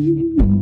Mm-hmm.